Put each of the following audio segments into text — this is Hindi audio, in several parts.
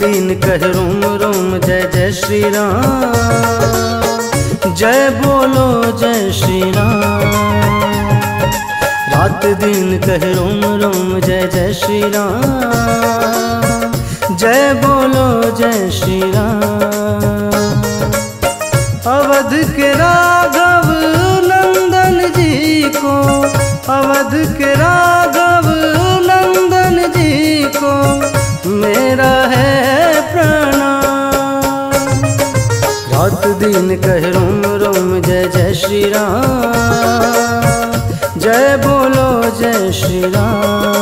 दिन कह रोम रोम, जय जय श्री राम जय बोलो, जय श्री राम रात दिन कह रोम रोम, जय जय श्री राम जय बोलो, जय श्री राम अवध के राघव दिन कह रोम रोम जय जय श्री राम जय बोलो जय श्री राम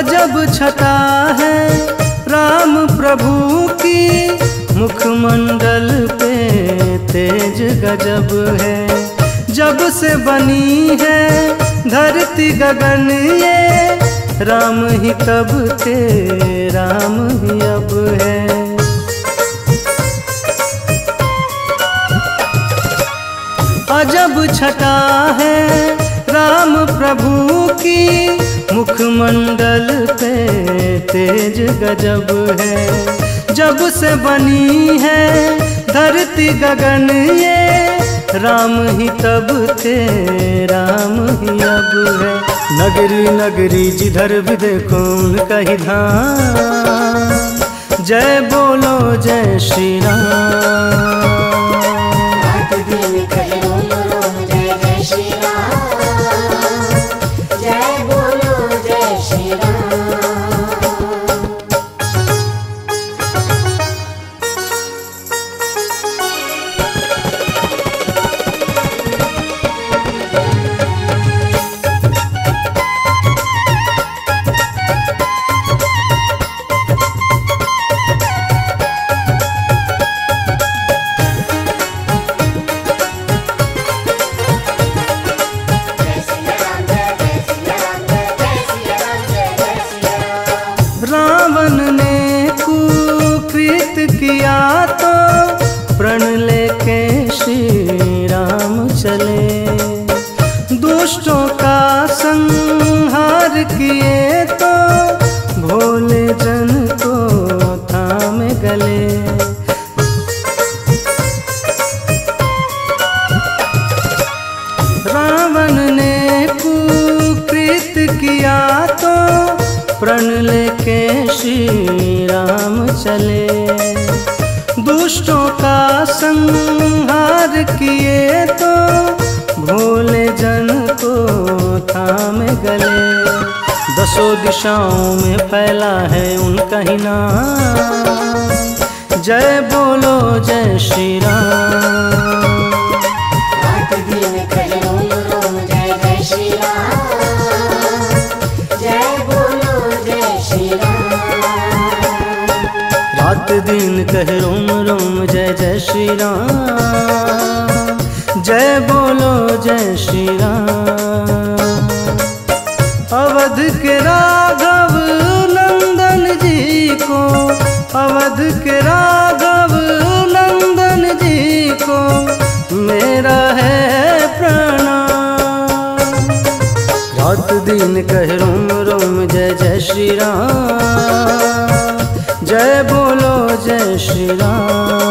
अजब छटा है राम प्रभु की, मुखमंडल पे तेज गजब है। जब से बनी है धरती गगन ये, राम ही तब थे राम ही अब है। अजब छटा है राम प्रभु की मुखमंडल पे तेज गजब है। जब से बनी है धरती गगन ये, राम ही तब थे, राम ही अब है। नगरी नगरी जिधर भी देखो उनका ही धाम। जय बोलो जय श्री राम। श्री राम चले। दुष्टों का संहार किए तो भोले जन को थाम गले। रावण ने कुकृत किया तो प्रण लेके श्री राम चले। दुष्टों का संहार किए तो भोले जन को थाम गले। दसों दिशाओं में फैला है उनका ही नाम। जय बोलो, जय श्री राम। दिन कह रोम रोम, जय जय श्री राम जय बोलो, जय श्री राम अवध के राघव नंदन जी को, अवध के राघव नंदन जी को, मेरा है प्रणाम। रात दिन कह रोम रोम, जय जय श्री राम जय बोलो जय श्री राम।